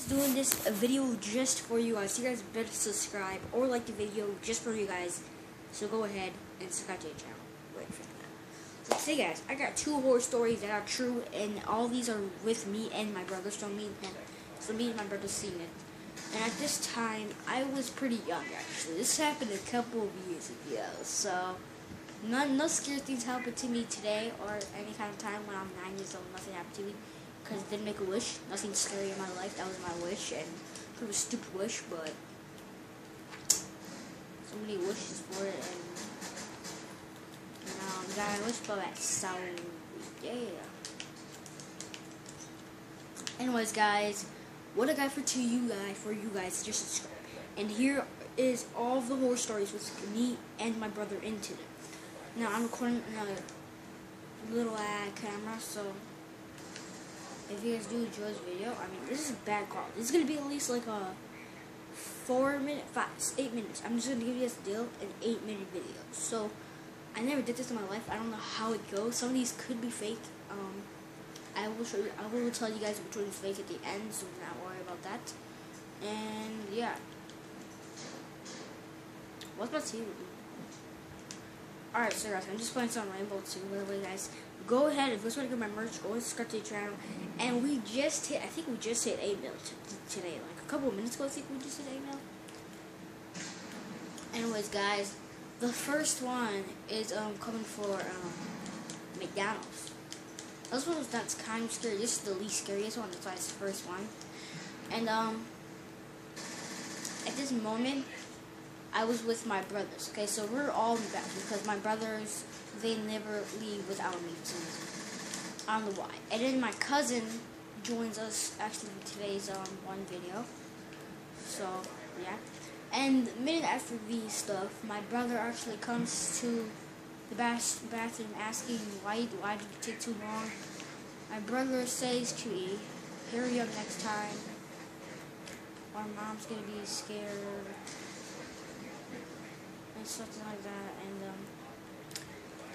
just doing this video just for you guys. You guys better subscribe or like the video just for you guys. So go ahead and subscribe to the channel. Wait for that. So guys, I got two horror stories that are true and all these are with me and my brother. So me and so me and my brother seen it. And at this time, I was pretty young actually. This happened a couple of years ago. So none, no scary things happened to me today or any kind of time when I'm nine years old. Nothing happened to me because didn't make a wish. Nothing scary in my life. That was my wish, and it was a stupid wish, but so many wishes for it, and now um, I got a wish for that. So yeah. Anyways, guys, what I got for to you guys for you guys just subscribe. And here is all the horror stories with me and my brother into them. Now I'm recording another little ad camera, so if you guys do enjoy this video, I mean, this is a bad call. This is going to be at least like a four minute, five, eight minutes. I'm just going to give you guys a deal an eight minute video. So, I never did this in my life. I don't know how it goes. Some of these could be fake. Um, I will show you, I will tell you guys which one is fake at the end, so do not worry about that. And, yeah. What's my team? Alright, so guys, I'm just playing some Rainbow 2, by the way, guys. Go ahead, if you want to get my merch, go and subscribe to the channel. And we just hit, I think we just hit 8 mil today. Like a couple of minutes ago, I think we just hit 8 mil. Anyways, guys, the first one is um coming for um McDonald's. This one was kind of scary. This is the least scariest one. That's why it's the first one. And um, at this moment, I was with my brothers. Okay, so we're all in the back because my brothers they never leave without me. I don't know why. And then my cousin joins us actually today's um one video. So yeah. And minute after the stuff, my brother actually comes to the bath bathroom asking why why did it take too long. My brother says to me, hurry up next time. Our mom's gonna be scared and like that. And um,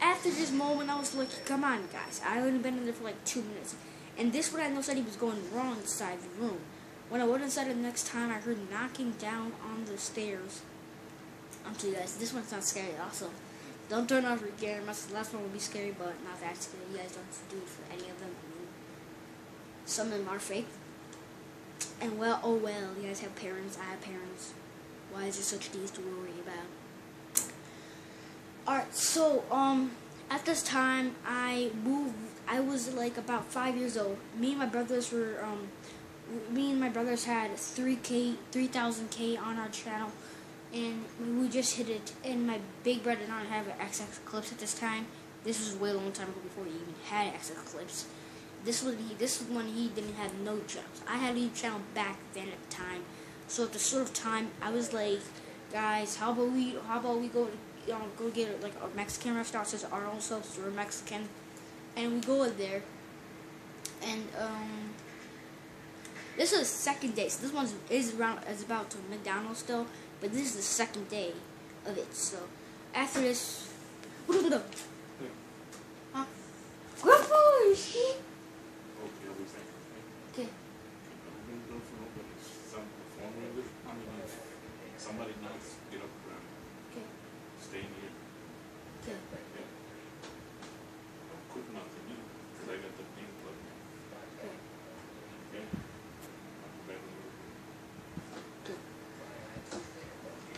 after this moment, I was like, come on, guys. I only been in there for like two minutes. And this one I know said he was going wrong inside the room. When I went inside the next time, I heard knocking down on the stairs. I'm telling you guys, this one's not scary. Also, don't turn off your camera. The last one will be scary, but not that scary. You guys don't have to do it for any of them. I mean, some of them are fake. And well, oh well, you guys have parents. I have parents. Why is there such things to worry about? Alright, so, um, at this time, I moved, I was like about five years old. Me and my brothers were, um, me and my brothers had 3K, 3000K on our channel, and we just hit it. And my big brother did not have an XX Clips at this time. This was way long time ago before he even had XX Clips. This was he. This was when he didn't have no channels. I had a channel back then at the time. So at the sort of time, I was like, guys, how about we, how about we go, you go get like a Mexican restaurant says our own selves, we're Mexican, and we go there, and um. This is the second day. So this one is around is about to McDonald's still, but this is the second day of it. So after this, huh? Okay. Somebody nice, get up around, Okay. stay near, Okay. yeah. Quick nothing, you, cause I got the thing plugged in, Okay. okay? Better move.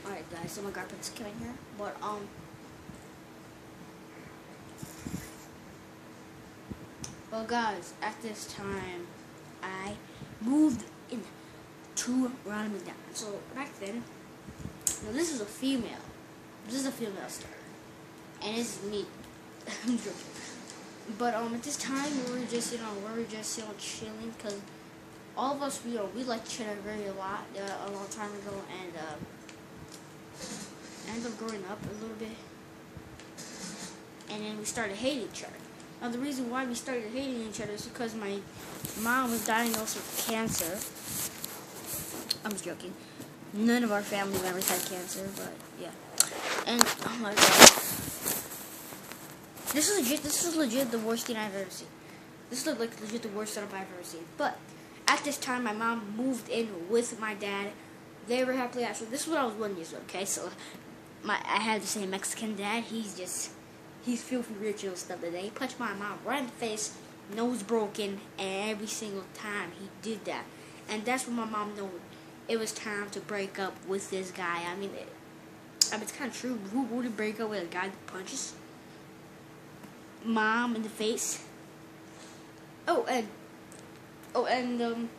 Alright guys, so my carpet's coming here. But um Well guys, at this time I moved in to Ronald McDonald. So back then now this is a female. This is a female star. And it's me. I'm joking. But um at this time we were just you know we were just you know chilling because all of us, you know, we like other very a lot uh, a long time ago, and uh, up growing up a little bit, and then we started hating each other. Now, the reason why we started hating each other is because my mom was diagnosed with cancer. I'm just joking. None of our family members had cancer, but yeah. And oh my god, this is legit. This is legit the worst thing I've ever seen. This is like legit the worst setup I've ever seen. But At this time, my mom moved in with my dad. They were happily ever. This is when I was one years old. Okay, so my I had the same Mexican dad. He's just he's filthy rich and stuff today. He punched my mom right in the face, nose broken, and every single time he did that. And that's when my mom knew it was time to break up with this guy. I mean, it, I mean it's kind of true. Who wouldn't break up with a guy that punches mom in the face? Oh, and oh, and um,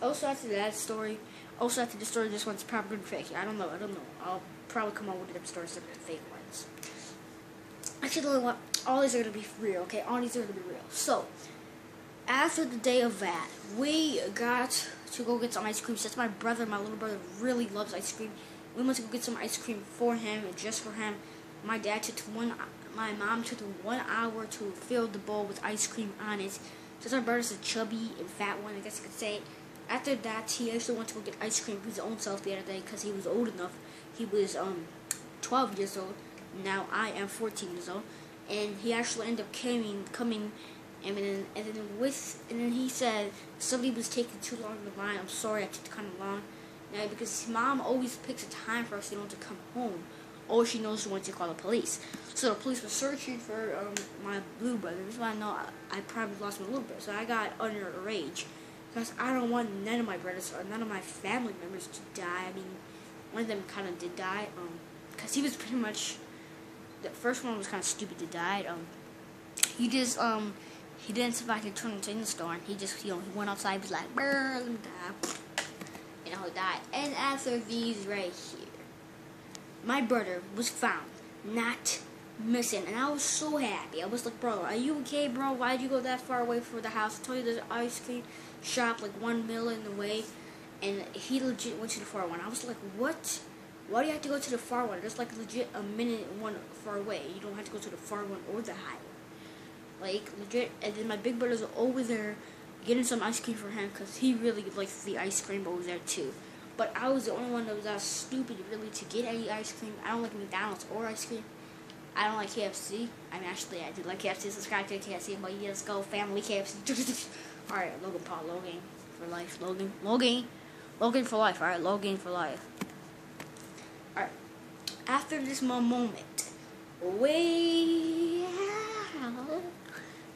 also after that story, also after the story, this one's probably fake. I don't know. I don't know. I'll probably come up with a story some fake ones. Actually, what? All these are gonna be real. Okay, all these are gonna be real. So, after the day of that, we got to go get some ice cream. Since my brother, my little brother, really loves ice cream, we went to go get some ice cream for him and just for him. My dad took one. My mom took one hour to fill the bowl with ice cream on it. Since my brother's a chubby and fat one, I guess you could say. After that, he actually went to go get ice cream for his own self the other day because he was old enough. He was um 12 years old. Now I am 14 years old, and he actually ended up coming coming and then, and then with, and then he said somebody was taking too long in the line. I'm sorry, I took kind of long. Now, because mom always picks a time for us, you know, to come home. All she knows when to call the police. So the police were searching for um, my blue brother. That's why I know I, I probably lost my little brother. So I got under a rage. Because I don't want none of my brothers or none of my family members to die. I mean, one of them kind of did die. Um, Because he was pretty much... The first one was kind of stupid to die. Um, He just... um he didn't survive the turn into the storm. He just, you know, he went outside, he was like, let me die. Know, he died. And after these right here, my brother was found, not missing. And I was so happy. I was like, bro, are you okay, bro? Why'd you go that far away from the house? I told you there's ice cream shop like one mill in the away. And he legit went to the far one. I was like, what? Why do you have to go to the far one? There's like legit a minute one far away. You don't have to go to the far one or the high one. Like, legit. And then my big brother's over there getting some ice cream for him because he really likes the ice cream over there too. But I was the only one that was that stupid really to get any ice cream. I don't like McDonald's or ice cream. I don't like KFC. I mean, actually, I do like KFC. Subscribe to KFC. But yeah, let's go, family KFC. Alright, Logan Paul. Logan for life. Logan. Logan. Logan for life. Alright, Logan for life. Alright. After this moment, we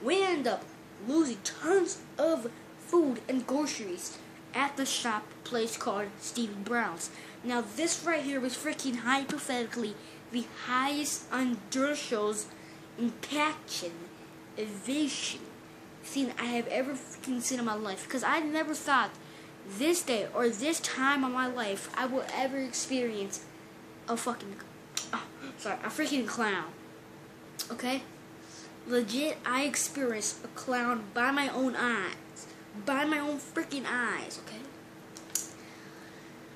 we end up losing tons of food and groceries at the shop place called Stevie Brown's. Now this right here was freaking hypothetically the highest on dirt shows impaction evasion scene I have ever freaking seen in my life. Because I never thought this day or this time of my life I will ever experience a fucking, oh, sorry, a freaking clown. Okay? legit, I experienced a clown by my own eyes. By my own freaking eyes, okay?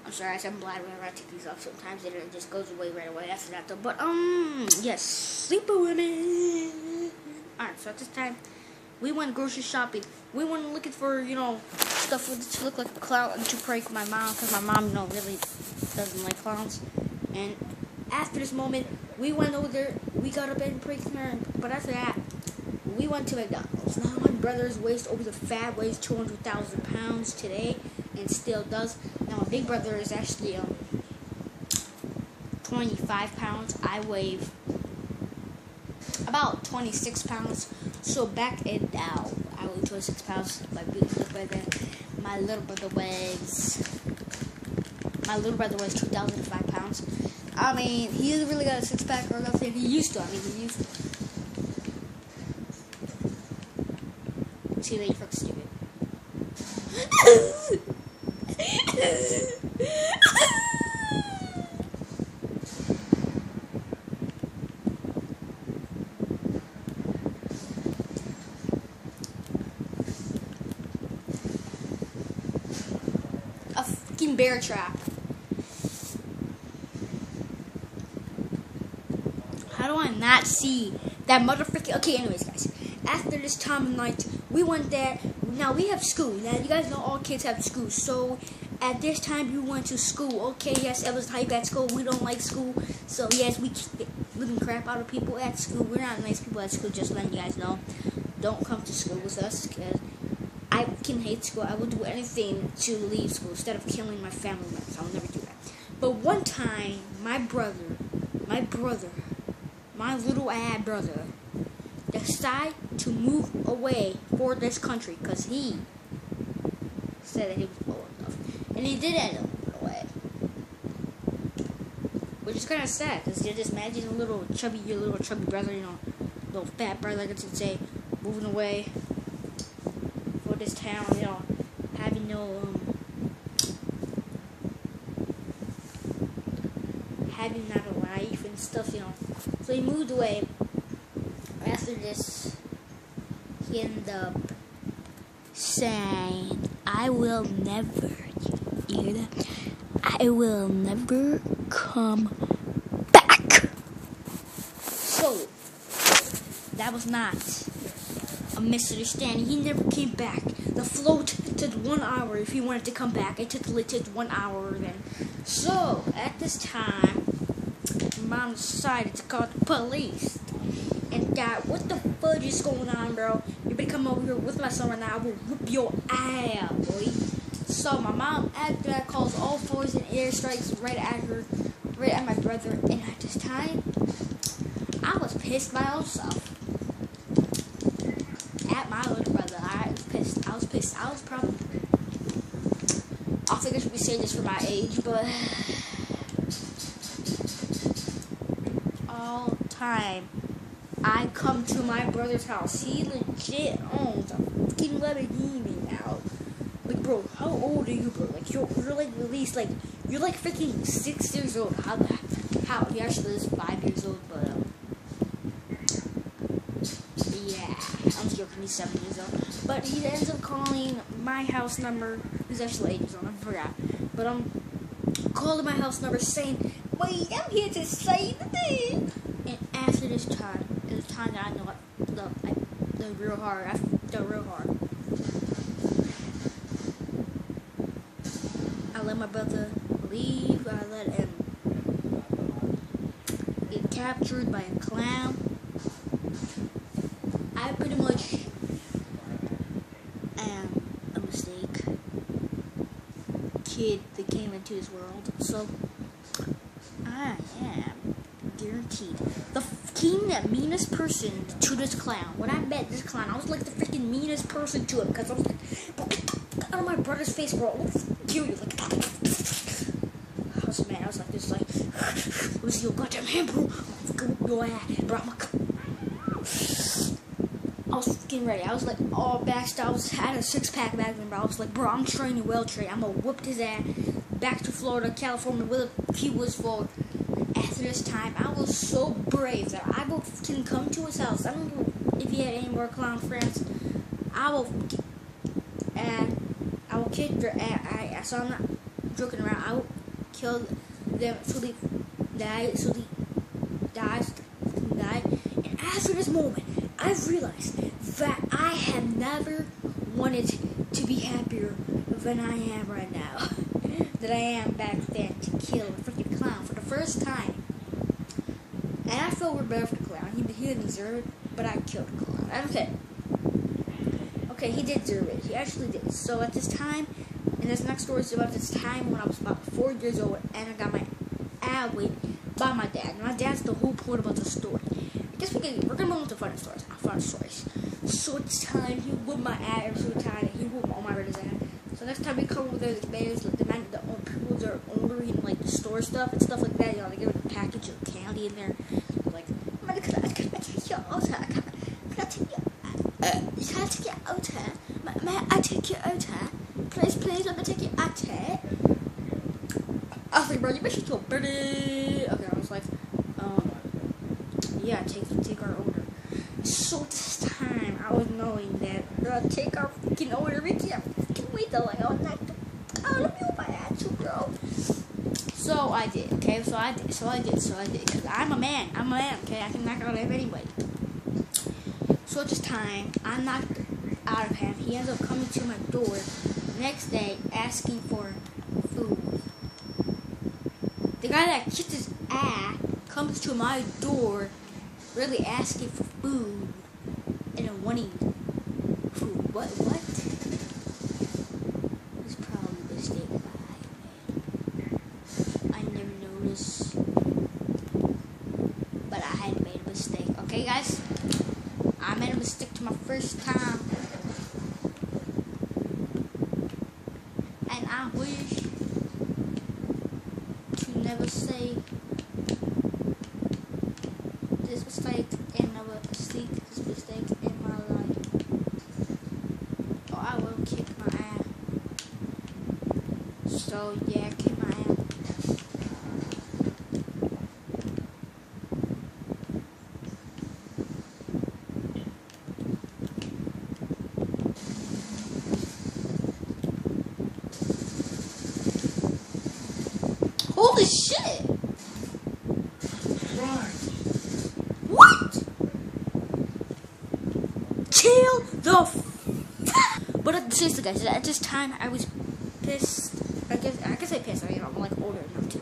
I'm sorry, I said I'm glad whenever I take these off. Sometimes it just goes away right away after that, though. But, um, yes, sleeper women. Alright, so at this time, we went grocery shopping. We went looking for, you know, stuff to look like a clown and to prank my mom, because my mom, you know, really doesn't like clowns. And after this moment, we went over there, we got up and pranked her, but after that, we went to McDonald's. Now my brother's weighs over the fat weighs 200,000 pounds today, and still does. Now my big brother is actually um 25 pounds. I weigh about 26 pounds. So back it now, Weigh 26 pounds. My big brother, my little brother weighs, my little brother weighs 2,005 pounds. I mean, he hasn't really got a six pack or nothing. He used to. I mean, he used to. See, that you stupid. a fucking bear trap. How do I not see that motherfucking? Okay, anyways, guys. After this time of night, we went there. Now we have school. Now you guys know all kids have school. So at this time, you went to school. Okay, yes, it was hype at school. We don't like school. So yes, we keep living crap out of people at school. We're not nice people at school. Just letting you guys know. Don't come to school with us, cause I can hate school. I will do anything to leave school instead of killing my family members. I will never do that. But one time, my brother, my brother, my little ad brother, decided to move away for this country because he said that he was old enough. And he did end up moving away. Which is kind of sad because you just imagine a little chubby, your little chubby brother, you know, little fat brother, I guess you'd say, moving away this town, you know, having no, um, having not a life and stuff, you know. So he moved away. After this, he ended up saying, I will never, you hear that? I will never come back. So, that was not a misunderstanding. He never came back. The float took one hour if he wanted to come back. It took it took one hour then. So, at this time, mom decided to call the police. And dad, what the fudge is going on, bro? You better come over here with my son right now. I will whoop your ass, boy. So my mom, after that, calls all fours and airstrikes right at her, right at my brother. And at this time, I was pissed by myself. At my little brother, I was pissed. I was pissed. I was probably. I think I should be saying this for my age, but all time. I come to my brother's house. He legit owns a fucking Lamborghini now. Like, bro, how old are you, bro? Like, you're, you're like at least like you're like freaking six years old. How how? He actually is five years old, but um, yeah, Years old, but he ends up calling my house number. He's actually eight years old. I forgot, but I'm um, calling my house number saying, "Wait, I'm here to say the thing." And after this time, it's time that I know the I, the real hard, I, the real hard. I let my brother leave. I let him get captured by a clown. I pretty much am a mistake kid this world. So I am guaranteed the meanest person to this clown. When I met this clown, I was like the freaking meanest person to him because I was like, out of my brother's face, bro. I'll kill you. Like, I was mad. I was like this, like, see your goddamn hand, bro. Your ass, bro. I was getting ready. I was like all backed. I was had a six pack back then, bro. I was like, bro, I'm training well trained. I'm gonna whoop his ass back to Florida, California, where he was for after this time, I was so brave that I will can come to his house. I don't know if he had any more clown friends. I will, and I will kick their ass. I, so I'm not joking around. I will kill them so they die, so they die, die. And after this moment, I've realized that I have never wanted to be happier than I am right now. that I am back then to kill a freaking clown for the first time. And I feel we're better for the clown. He, he didn't deserve it, but I killed the clown. Okay. Okay, he did deserve it. He actually did. So at this time, and this next story is about this time when I was about four years old and I got my ad whipped by my dad. And my dad's the whole point about the story. I guess we can, we're gonna move on to funny stories. Uh, funny stories. So it's time he whipped my ad every single time. He whipped all my brothers' ad. So next time we come over there, the bears, the man, the that are you know, like the store stuff and stuff like that. You know, they give it a package of candy in there. Like, man, can I, can I take your out? Can, can I take your, uh, can I take your out here? May, may I take your out here? Please, please, let me take your out here. I was like, bro, you better to a birdie. Okay, I was like, um, yeah, take take our order. So this time, I was knowing that uh, take our fucking order. We can't fucking wait till like, oh, not, oh, let me open my ass, bro. So I did, okay? So I did, so I did, so I did. Because I'm a man. I'm a man, okay? I can knock out anybody. So this time, I knocked out of him. He ends up coming to my door next day asking for food. The guy that kicked his ass comes to my door really asking for food and wanting food. What? What? Okay, guys. I made a mistake to my first time. And I wish to never say this mistake and never see this mistake in my life. Or I will kick my ass. So yeah, kick my ass. Holy shit! Right. What? Kill the f- But uh, seriously, guys, at this time I was pissed. I guess I guess I pissed. I mean, I'm like older enough to.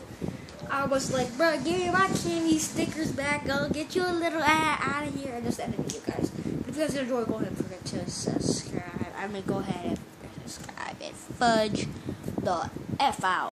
I was like, bro, give me my candy stickers back. I'll get you a little ass out of here. And just ended the video, guys. If you guys enjoy, go ahead and forget to subscribe. I mean, go ahead and subscribe and fudge the f out.